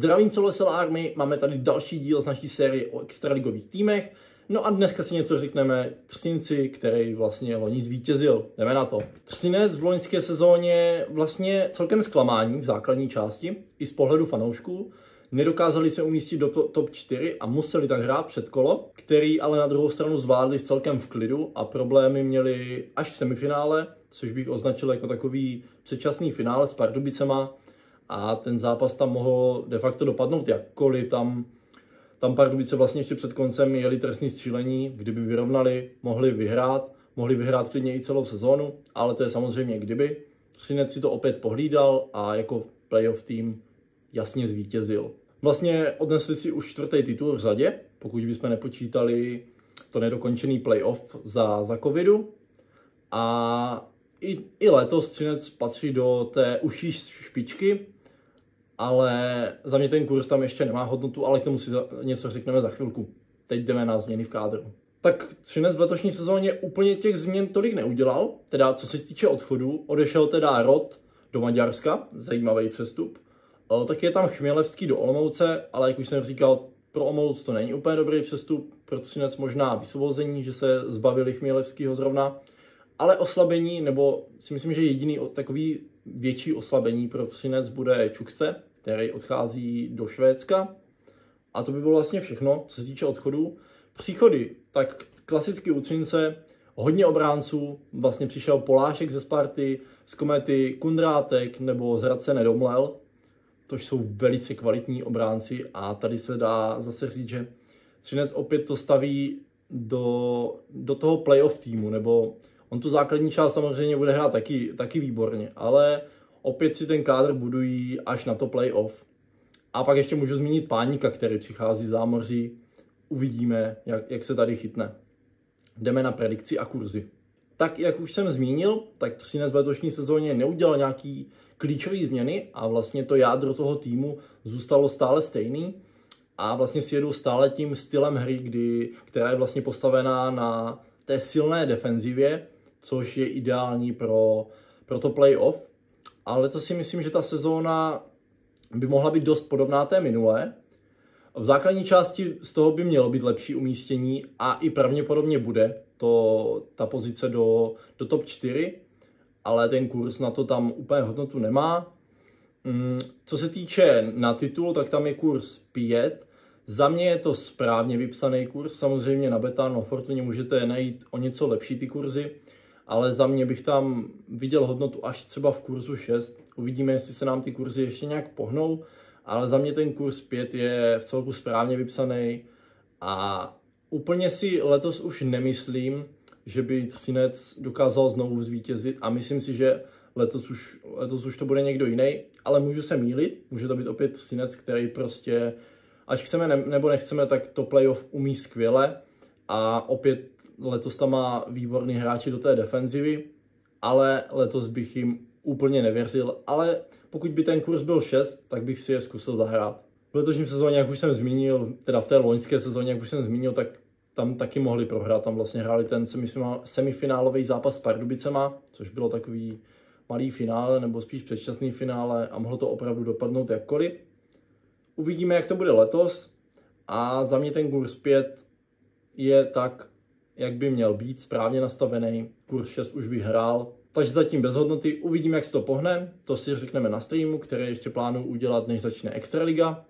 Zdravím celou SL Army, máme tady další díl z naší série o extraligových týmech. No a dneska si něco řekneme Třinci, který vlastně loni zvítězil. Jdeme na to. Třinec v loňské sezóně vlastně celkem zklamání v základní části, i z pohledu fanoušků. Nedokázali se umístit do top 4 a museli tak hrát před kolo, který ale na druhou stranu zvládli celkem v klidu a problémy měli až v semifinále, což bych označil jako takový předčasný finále s Pardubicema, a ten zápas tam mohl de facto dopadnout jakkoliv. Tam, tam Pardubice vlastně ještě před koncem jeli trestní střílení, kdyby vyrovnali, mohli vyhrát, mohli vyhrát klidně i celou sezónu, ale to je samozřejmě kdyby. Třinec si to opět pohlídal a jako playoff tým jasně zvítězil. Vlastně odnesli si už čtvrtý titul v řadě, pokud bychom nepočítali to nedokončený playoff za, za covidu. A i, i letos Třinec patří do té užší špičky, ale za mě ten kurz tam ještě nemá hodnotu, ale k tomu si něco řekneme za chvilku. Teď jdeme na změny v kádru. Tak Třinec v letošní sezóně úplně těch změn tolik neudělal, teda co se týče odchodu, odešel teda Rod do Maďarska, zajímavý přestup. E, tak je tam Chmělevský do Olomouce, ale jak už jsem říkal, pro Olomouc to není úplně dobrý přestup, pro Třinec možná vysvobození, že se zbavili Chmělevského zrovna, ale oslabení, nebo si myslím, že jediný takový větší oslabení pro Třinec bude Čukce, který odchází do Švédska. A to by bylo vlastně všechno, co se týče odchodu. Příchody, tak klasicky u Třince hodně obránců, vlastně přišel Polášek ze Sparty, z Komety Kundrátek nebo z Radce Nedomlel, to jsou velice kvalitní obránci a tady se dá zase říct, že Třinec opět to staví do, do toho playoff týmu, nebo on tu základní část samozřejmě bude hrát taky, taky výborně, ale opět si ten kádr budují až na to playoff. A pak ještě můžu zmínit Páníka, který přichází z zámoří. Uvidíme, jak, jak se tady chytne. Jdeme na predikci a kurzy. Tak, jak už jsem zmínil, tak Třinec v letošní sezóně neudělal nějaký klíčové změny a vlastně to jádro toho týmu zůstalo stále stejný a vlastně si jedou stále tím stylem hry, kdy, která je vlastně postavená na té silné defenzivě, což je ideální pro, pro to playoff ale to si myslím, že ta sezóna by mohla být dost podobná té minulé. V základní části z toho by mělo být lepší umístění a i pravděpodobně bude to, ta pozice do, do top 4, ale ten kurz na to tam úplně hodnotu nemá. Mm, co se týče na titul, tak tam je kurz 5. Za mě je to správně vypsaný kurz, samozřejmě na Betano Fortuně můžete najít o něco lepší ty kurzy, ale za mě bych tam viděl hodnotu až třeba v kurzu 6. Uvidíme, jestli se nám ty kurzy ještě nějak pohnou, ale za mě ten kurz 5 je v celku správně vypsaný a úplně si letos už nemyslím, že by Třinec dokázal znovu zvítězit a myslím si, že letos už, letos už to bude někdo jiný, ale můžu se mýlit, může to být opět Třinec, který prostě, ať chceme ne, nebo nechceme, tak to playoff umí skvěle a opět letos tam má výborný hráči do té defenzivy, ale letos bych jim úplně nevěřil, ale pokud by ten kurz byl 6, tak bych si je zkusil zahrát. V letošním sezóně, jak už jsem zmínil, teda v té loňské sezóně, jak už jsem zmínil, tak tam taky mohli prohrát. Tam vlastně hráli ten semifinálový zápas s Pardubicema, což bylo takový malý finále, nebo spíš předčasný finále a mohlo to opravdu dopadnout jakkoliv. Uvidíme, jak to bude letos a za mě ten kurz 5 je tak jak by měl být, správně nastavený. Kurs 6 už vyhrál, takže zatím bez hodnoty. Uvidíme, jak se to pohne. To si řekneme na streamu, který ještě plánuju udělat, než začne Extraliga.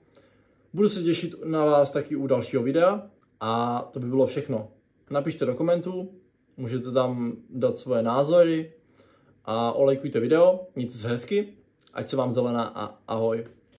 Budu se těšit na vás taky u dalšího videa a to by bylo všechno. Napište do komentů, můžete tam dát svoje názory a olejkujte video. Mějte se hezky, ať se vám zelená a ahoj.